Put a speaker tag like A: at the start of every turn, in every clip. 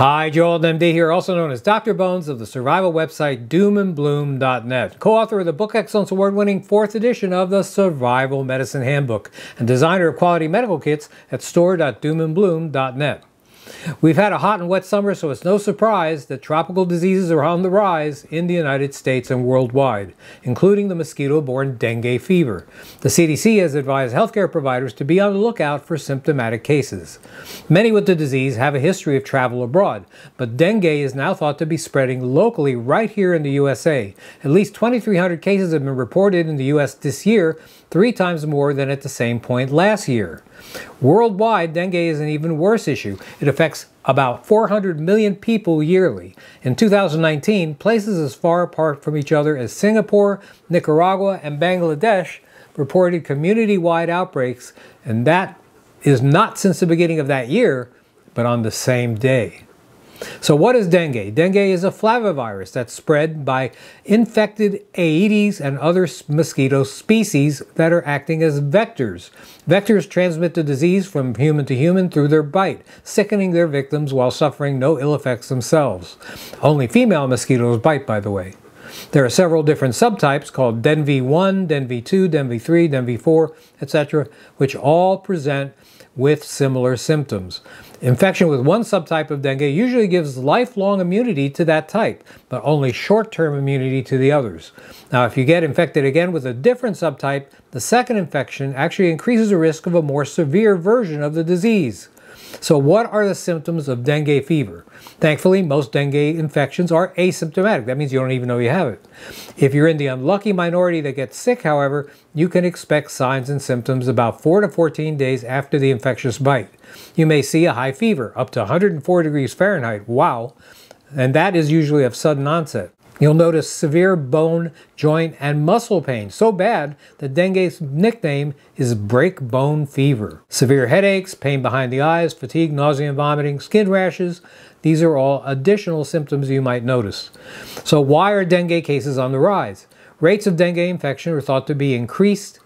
A: Hi, Joel MD here, also known as Dr. Bones of the survival website doomandbloom.net, co-author of the Book Excellence Award-winning fourth edition of the Survival Medicine Handbook, and designer of quality medical kits at store.doomandbloom.net. We've had a hot and wet summer, so it's no surprise that tropical diseases are on the rise in the United States and worldwide, including the mosquito-borne dengue fever. The CDC has advised healthcare providers to be on the lookout for symptomatic cases. Many with the disease have a history of travel abroad, but dengue is now thought to be spreading locally right here in the USA. At least 2,300 cases have been reported in the US this year, three times more than at the same point last year. Worldwide, dengue is an even worse issue. It affects about 400 million people yearly. In 2019, places as far apart from each other as Singapore, Nicaragua, and Bangladesh reported community-wide outbreaks, and that is not since the beginning of that year, but on the same day. So what is dengue? Dengue is a flavivirus that's spread by infected Aedes and other mosquito species that are acting as vectors. Vectors transmit the disease from human to human through their bite, sickening their victims while suffering no ill effects themselves. Only female mosquitoes bite, by the way. There are several different subtypes called DenV1, DenV2, DenV3, DenV4, etc., which all present with similar symptoms. Infection with one subtype of dengue usually gives lifelong immunity to that type, but only short-term immunity to the others. Now, if you get infected again with a different subtype, the second infection actually increases the risk of a more severe version of the disease. So what are the symptoms of dengue fever? Thankfully, most dengue infections are asymptomatic. That means you don't even know you have it. If you're in the unlucky minority that gets sick, however, you can expect signs and symptoms about 4 to 14 days after the infectious bite. You may see a high fever, up to 104 degrees Fahrenheit, wow, and that is usually of sudden onset. You'll notice severe bone, joint, and muscle pain, so bad that dengue's nickname is break bone fever. Severe headaches, pain behind the eyes, fatigue, nausea and vomiting, skin rashes, these are all additional symptoms you might notice. So why are dengue cases on the rise? Rates of dengue infection are thought to be increased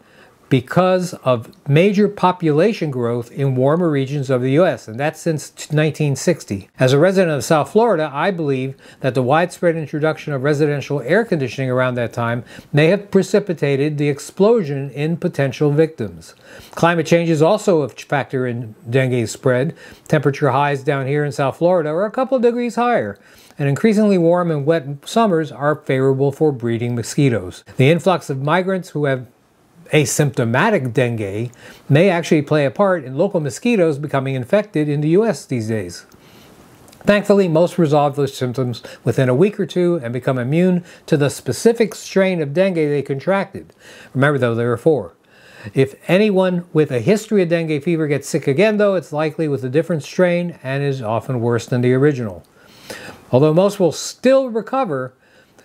A: because of major population growth in warmer regions of the U.S., and that's since 1960. As a resident of South Florida, I believe that the widespread introduction of residential air conditioning around that time may have precipitated the explosion in potential victims. Climate change is also a factor in dengue spread. Temperature highs down here in South Florida are a couple degrees higher and increasingly warm and wet summers are favorable for breeding mosquitoes. The influx of migrants who have asymptomatic dengue may actually play a part in local mosquitoes becoming infected in the U.S. these days. Thankfully, most resolve those symptoms within a week or two and become immune to the specific strain of dengue they contracted. Remember, though, there are four. If anyone with a history of dengue fever gets sick again, though, it's likely with a different strain and is often worse than the original. Although most will still recover,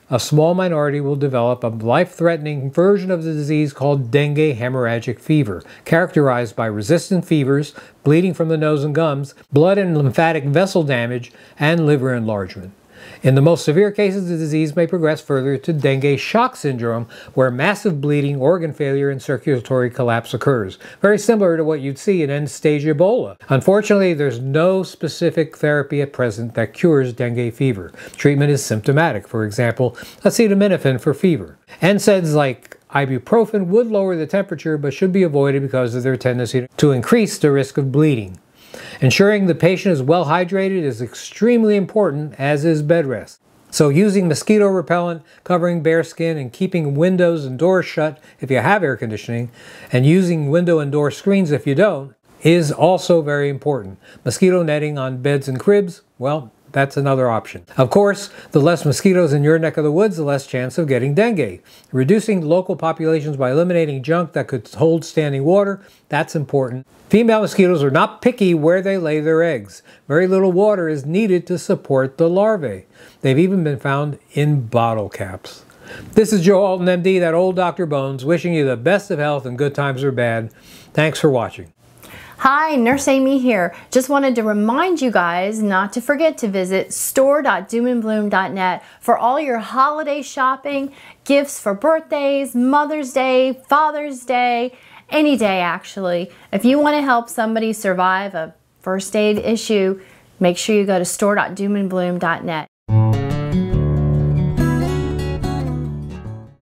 A: a small minority will develop a life-threatening version of the disease called dengue hemorrhagic fever, characterized by resistant fevers, bleeding from the nose and gums, blood and lymphatic vessel damage, and liver enlargement. In the most severe cases, the disease may progress further to dengue shock syndrome, where massive bleeding, organ failure, and circulatory collapse occurs. Very similar to what you'd see in end-stage Ebola. Unfortunately, there's no specific therapy at present that cures dengue fever. Treatment is symptomatic, for example, acetaminophen for fever. NSAIDs like ibuprofen would lower the temperature but should be avoided because of their tendency to increase the risk of bleeding. Ensuring the patient is well hydrated is extremely important, as is bed rest. So using mosquito repellent, covering bare skin, and keeping windows and doors shut if you have air conditioning, and using window and door screens if you don't, is also very important. Mosquito netting on beds and cribs, well, that's another option. Of course, the less mosquitoes in your neck of the woods, the less chance of getting dengue. Reducing local populations by eliminating junk that could hold standing water, that's important. Female mosquitoes are not picky where they lay their eggs. Very little water is needed to support the larvae. They've even been found in bottle caps. This is Joe Alton, MD, that old Dr. Bones, wishing you the best of health and good times or bad. Thanks for watching.
B: Hi, Nurse Amy here. Just wanted to remind you guys not to forget to visit store.doomandbloom.net for all your holiday shopping, gifts for birthdays, Mother's Day, Father's Day, any day actually. If you want to help somebody survive a first aid issue, make sure you go to store.doomandbloom.net.